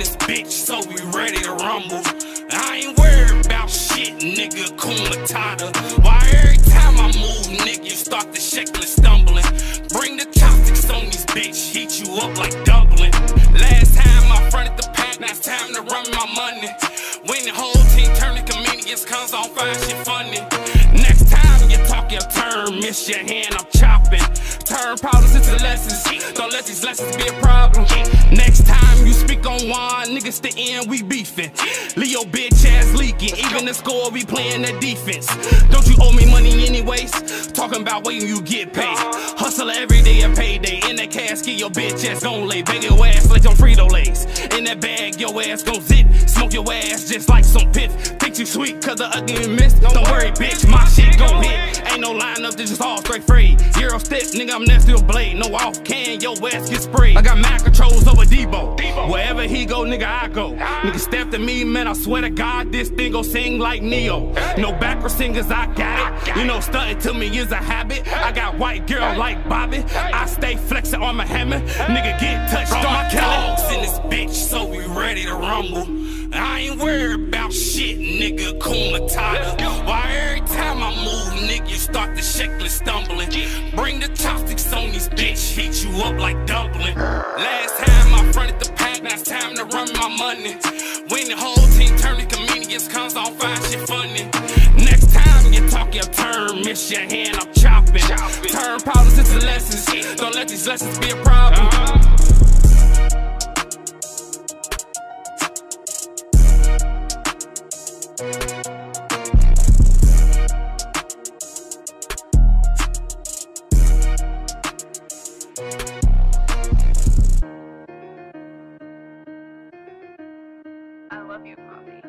this bitch, so we ready to rumble. I ain't worried about shit, nigga, Kuma Tada. Why every time I move, nigga, you start to shake stumbling. Bring the chopsticks on this bitch, heat you up like dumpling. Last time I fronted the pack, now it's time to run my money. When the whole team turn to comedians, comes on fire, shit funny. Next time you talk your turn, miss your hand, I'm chopping. Turn problems into lessons, don't let these lessons be a problem. Next speak on wine, niggas the end, we beefing. Leo bitch ass leaking, even the score, we playing the defense. Don't you owe me money anyways? Talking about when you get paid. Hustle every day and payday. In that casket, your bitch ass gon' lay. Beg your ass like your Frito Lays. In that bag, your ass gon' zip. Smoke your ass just like some pith. Think you sweet cause the ugly missed. Don't worry, bitch, my shit gon' hit. Ain't no line up, this just all straight free. Zero step, nigga, I'm next to a blade. No off can, your ass get sprayed. I got mad controls over Debo. Go, nigga, I go. Nigga, step to me, man, I swear to God, this thing gon' sing like Ne-Yo. No backwards singers, I got it. You know, stunting to me is a habit. I got white girl like Bobby. I stay flexing on my hammer. Nigga, get touched on my dogs in this bitch, so we ready to rumble. I ain't worried about shit, nigga, Kuma Tada. Why every time I move, nigga, you start to shake and stumbling. Bring the chopsticks on this bitch, heat you up like dumpling. Last time I fronted the pack, now it's time to run my money. When the whole team turn to comedians, comes on fire, shit funny. Next time you talk your turn, miss your hand, I'm chopping. Turn problems into lessons, don't let these lessons be a problem. love you, mommy.